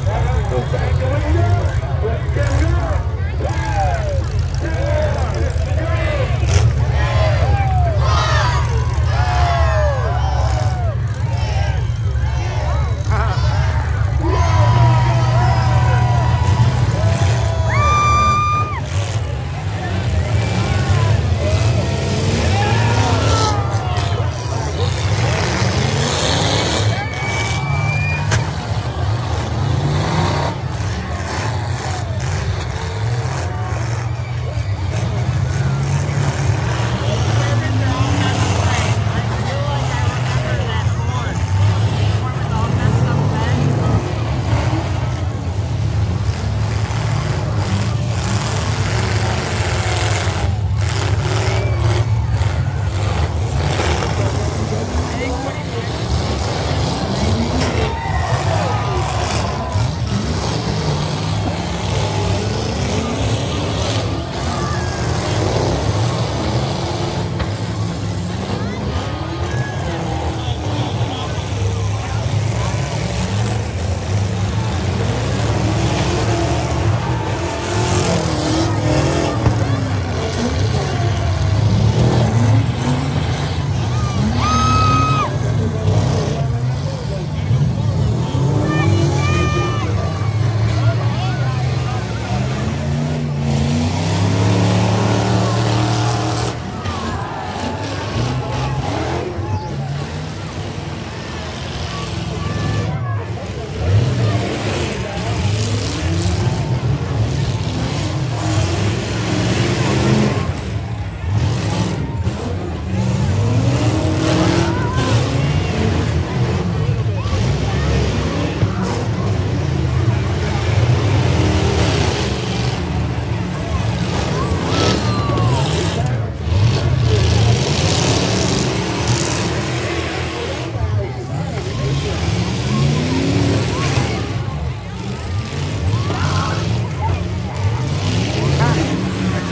Thank you.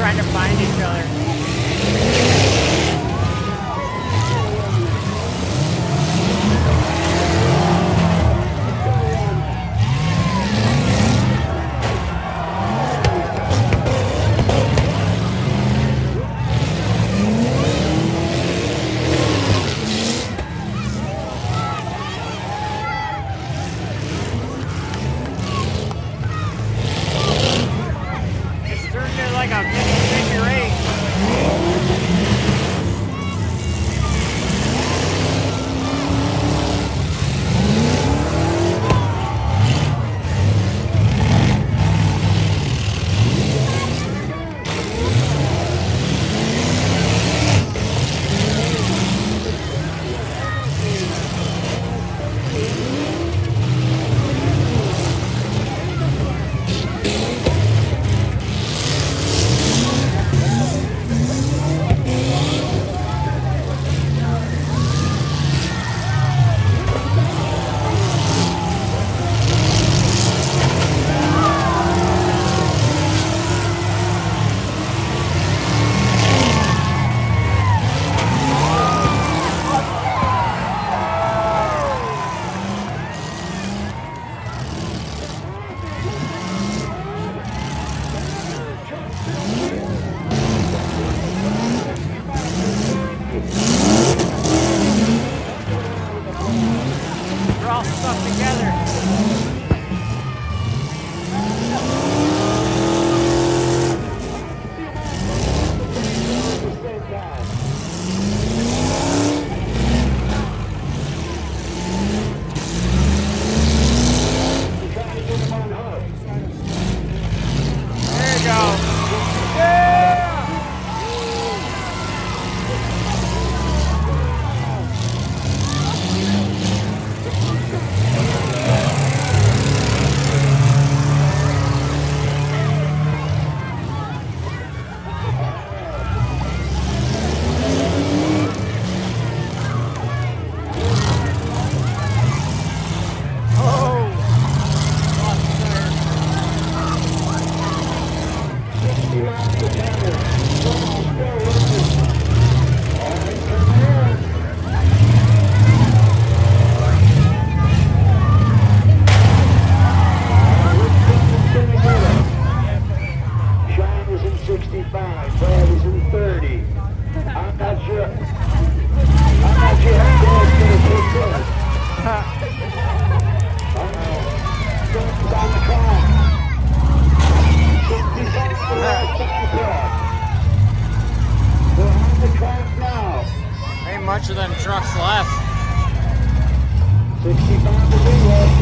Yeah! Much of them trucks left. 65 to zero,